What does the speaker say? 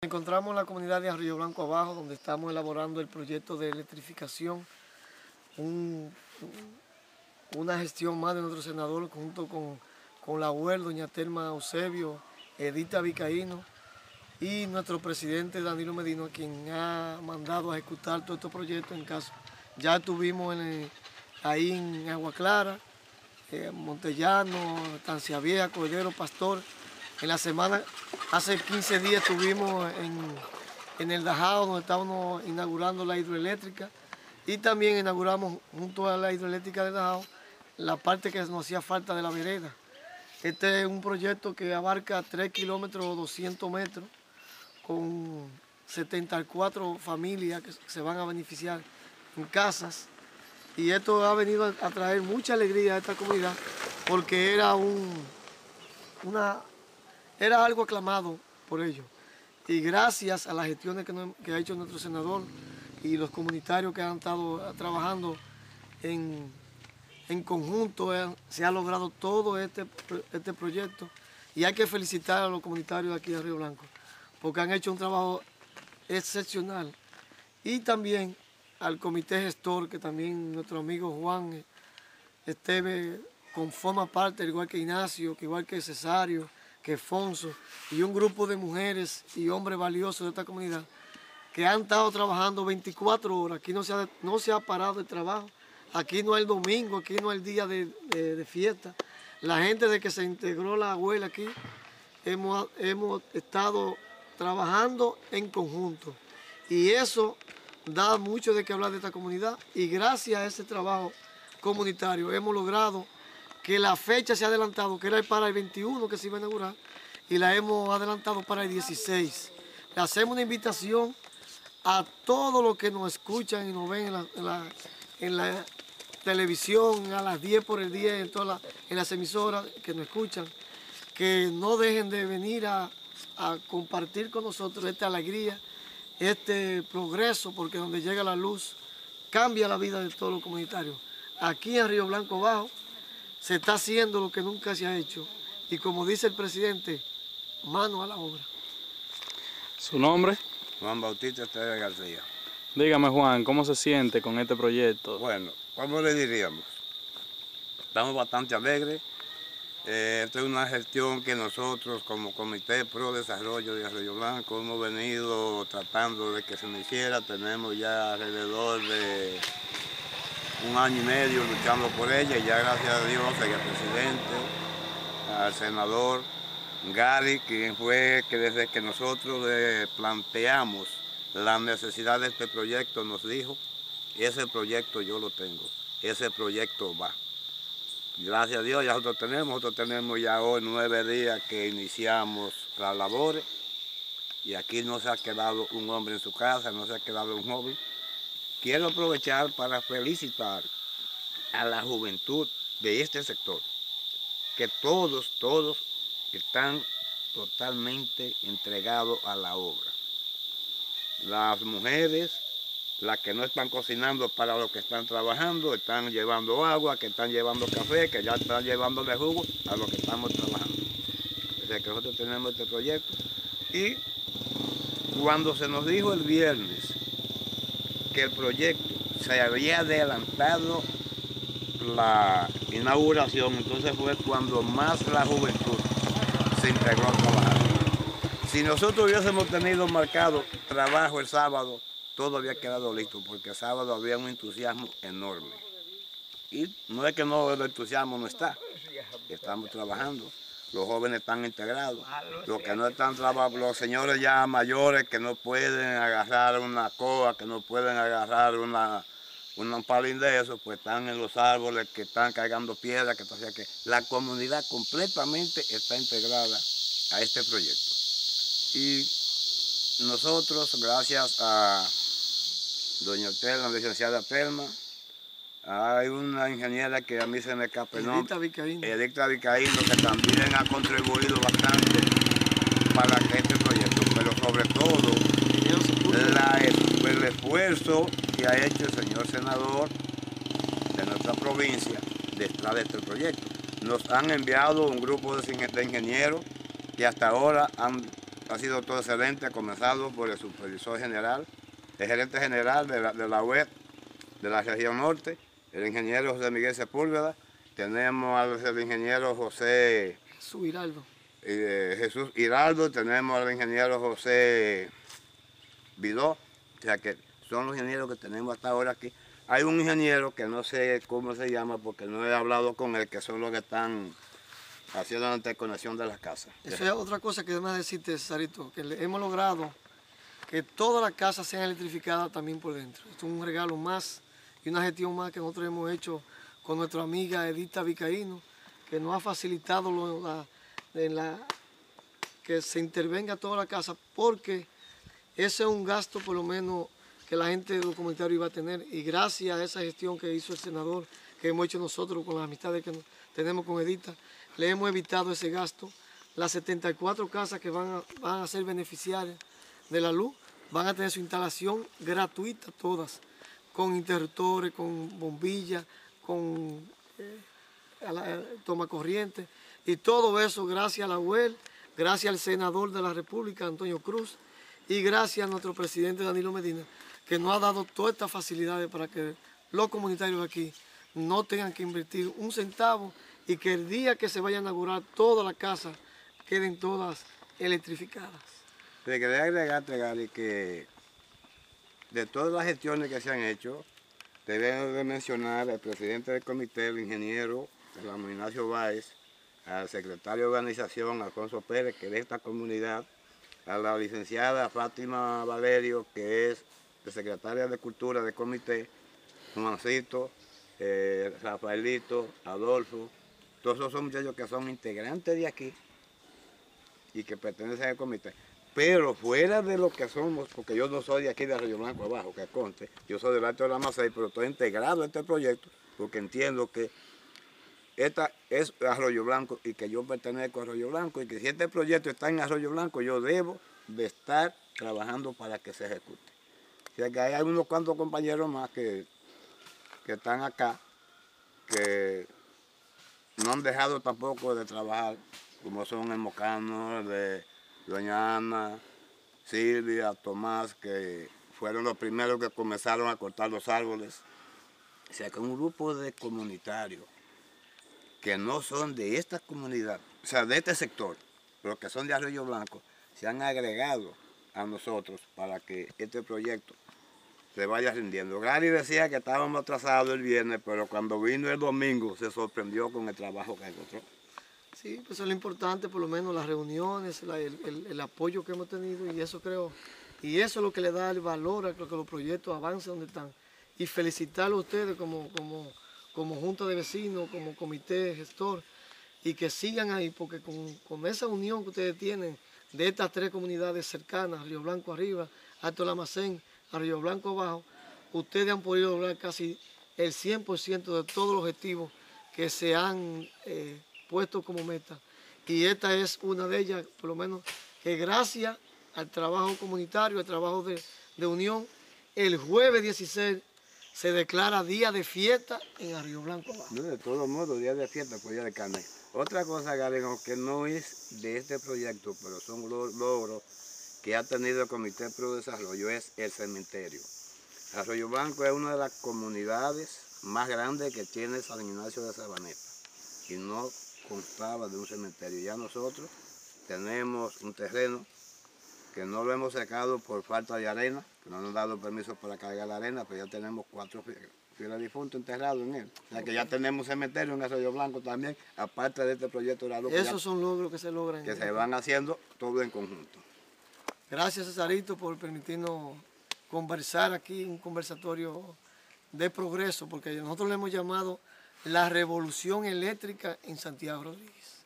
encontramos en la comunidad de Arroyo Blanco Abajo, donde estamos elaborando el proyecto de electrificación, una gestión más de nuestro senador junto con, con la abuela, doña Telma Eusebio, Edita Vicaíno y nuestro presidente Danilo Medino, quien ha mandado a ejecutar todo estos proyectos en caso. Ya estuvimos ahí en Agua Clara, en Montellano, Estancia Vieja, Cordero, Pastor, en la semana, hace 15 días estuvimos en, el Dajado, donde estábamos inaugurando la hidroeléctrica y también inauguramos junto a la hidroeléctrica del Dajado la parte que nos hacía falta de la vereda. Este es un proyecto que abarca 3 kilómetros o 200 metros con 74 familias que se van a beneficiar en casas y esto ha venido a traer mucha alegría a esta comunidad porque era un, una era algo aclamado por ellos. Y gracias a las gestiones que, ha hecho nuestro senador y los comunitarios que han estado trabajando en, conjunto, eh, se ha logrado todo este, este proyecto. Y hay que felicitar a los comunitarios de aquí de Río Blanco, porque han hecho un trabajo excepcional. Y también al comité gestor, que también nuestro amigo Juan Esteve conforma parte, igual que Ignacio, que igual que Cesario, que Fonso y un grupo de mujeres y hombres valiosos de esta comunidad que han estado trabajando 24 horas. Aquí no se ha, no se ha parado el trabajo. Aquí no es el domingo, aquí no es el día de, fiesta. La gente de que se integró la abuela aquí, hemos, hemos estado trabajando en conjunto. Y eso da mucho de qué hablar de esta comunidad. Y gracias a ese trabajo comunitario hemos logrado que la fecha se ha adelantado, que era para el 21 que se iba a inaugurar, y la hemos adelantado para el 16. Le hacemos una invitación a todos los que nos escuchan y nos ven en la, televisión a las 10 por el día en, todas las emisoras que nos escuchan, que no dejen de venir a, a compartir con nosotros esta alegría, este progreso, porque donde llega la luz cambia la vida de todos los comunitarios. Aquí en Río Blanco Bajo, se está haciendo lo que nunca se ha hecho. Y como dice el presidente, mano a la obra. ¿Su nombre? Juan Bautista Estrella García. Dígame Juan, ¿cómo se siente con este proyecto? Bueno, ¿cómo le diríamos? Estamos bastante alegres. Eh, esta es una gestión que nosotros como Comité Pro Desarrollo de Arroyo Blanco hemos venido tratando de que se nos hiciera. Tenemos ya alrededor de un año y medio luchando por ella y ya gracias a Dios al presidente, al senador Gary, quien fue que desde que nosotros le planteamos la necesidad de este proyecto nos dijo, ese proyecto yo lo tengo, ese proyecto va. Gracias a Dios ya nosotros tenemos, nosotros tenemos ya hoy nueve días que iniciamos las labores y aquí no se ha quedado un hombre en su casa, no se ha quedado un joven, Quiero aprovechar para felicitar a la juventud de este sector, que todos, todos están totalmente entregados a la obra. Las mujeres, las que no están cocinando para los que están trabajando, están llevando agua, que están llevando café, que ya están llevando de jugo a los que estamos trabajando. Desde que nosotros tenemos este proyecto. Y cuando se nos dijo el viernes el proyecto se había adelantado la inauguración, entonces fue cuando más la juventud se integró a trabajar. Si nosotros hubiésemos tenido marcado trabajo el sábado, todo había quedado listo, porque el sábado había un entusiasmo enorme. Y no es que no el entusiasmo no está, estamos trabajando los jóvenes están integrados. Los que no están trabajando, los señores ya mayores que no pueden agarrar una coa, que no pueden agarrar una, un palín de eso, pues están en los árboles, que están cargando piedras, que, o que la comunidad completamente está integrada a este proyecto. Y nosotros, gracias a doña Telma, licenciada Telma, hay una ingeniera que a mí se me escapa el Vicaíno. Edicta Vicaíno, que también ha contribuido bastante para este proyecto, pero sobre todo el esfuerzo que ha hecho el señor senador de nuestra provincia detrás de este proyecto. Nos han enviado un grupo de ingenieros que hasta ahora han ha sido todo excelente, comenzado por el supervisor general, el gerente general de la, de la web de la región norte, el ingeniero José Miguel Sepúlveda, tenemos al ingeniero José Jesús Hiraldo. eh, Jesús Hiraldo, tenemos al ingeniero José Vidó, o sea que son los ingenieros que tenemos hasta ahora aquí. Hay un ingeniero que no sé cómo se llama porque no he hablado con él, que son los que están haciendo la interconexión de las casas. Eso es otra cosa que además decirte, Sarito, que hemos logrado que todas las casas sean electrificadas también por dentro. Esto es un regalo más y una gestión más que nosotros hemos hecho con nuestra amiga Edita Vicaíno, que nos ha facilitado la- que se intervenga toda la casa, porque ese es un gasto por lo menos que la gente de los comunitarios iba a tener y gracias a esa gestión que hizo el senador, que hemos hecho nosotros con las amistades que tenemos con Edita, le hemos evitado ese gasto. Las 74 casas que van a, van a ser beneficiarias de la luz van a tener su instalación gratuita todas, con interruptores, con bombillas, con eh, la- eh, toma corriente y todo eso gracias a la UEL, gracias al senador de la República, Antonio Cruz, y gracias a nuestro presidente Danilo Medina, que nos ha dado todas estas facilidades para que los comunitarios aquí no tengan que invertir un centavo y que el día que se vaya a inaugurar todas las casas queden todas electrificadas. Te quería agregarte, Gary, que de todas las gestiones que se han hecho, debemos de mencionar al presidente del comité, el ingeniero Ramón Ignacio Báez, al secretario de organización, Alfonso Pérez, que es de esta comunidad, a la licenciada Fátima Valerio, que es la secretaria de Cultura del comité, Juancito, eh, Rafaelito, Adolfo, todos esos son muchachos que son integrantes de aquí y que pertenecen al comité. Pero fuera de lo que somos, porque yo no soy de aquí de Arroyo Blanco abajo, que conste, yo soy del Alto de la Macei, pero estoy integrado a este proyecto porque entiendo que esta es Arroyo Blanco y que yo pertenezco a Arroyo Blanco y que si este proyecto está en Arroyo Blanco, yo debo de estar trabajando para que se ejecute. O sea que hay unos cuantos compañeros más que, que están acá, que no han dejado tampoco de trabajar, como son el Mocano, Doña Ana, Silvia, Tomás, que fueron los primeros que comenzaron a cortar los árboles. O sea que un grupo de comunitarios que no son de esta comunidad, o sea, de este sector, pero que son de Arroyo Blanco, se han agregado a nosotros para que este proyecto se vaya rindiendo. Gary decía que estábamos atrasados el viernes, pero cuando vino el domingo se sorprendió con el trabajo que encontró. Sí, pues es lo importante, por lo menos las reuniones, el, el- apoyo que hemos tenido y eso creo, y eso es lo que le da el valor a que los proyectos avancen donde están. Y felicitarlo a ustedes como, como, como junta de vecinos, como comité gestor, y que sigan ahí, porque con, con esa unión que ustedes tienen de estas tres comunidades cercanas, Río Blanco arriba, Alto Lamacén, a Río Blanco abajo, ustedes han podido lograr casi el 100% de todos los objetivos que se han eh, puesto como meta. Y esta es una de ellas, por lo menos, que gracias al trabajo comunitario, al trabajo de, de unión, el jueves 16 se declara día de fiesta en Río Blanco. No, de todos modos, día de fiesta, pues día de carne. Otra cosa, Gary, que no es de este proyecto, pero son logros que ha tenido el Comité Pro Desarrollo, es el cementerio. Arroyo Blanco es una de las comunidades más grandes que tiene San Ignacio de Sabaneta y no constaba de un cementerio. Ya nosotros tenemos un terreno que no lo hemos sacado por falta de arena, que no nos han dado permiso para cargar la arena, pero ya tenemos cuatro fi- fieles difuntos enterrados en él. O sea que ya tenemos cementerio en Arroyo Blanco también, aparte de este proyecto de la luz, Esos son logros que se logran. que se van haciendo todo en conjunto. Gracias Cesarito por permitirnos conversar aquí, un conversatorio de progreso, porque nosotros le hemos llamado la revolución eléctrica en Santiago Rodríguez.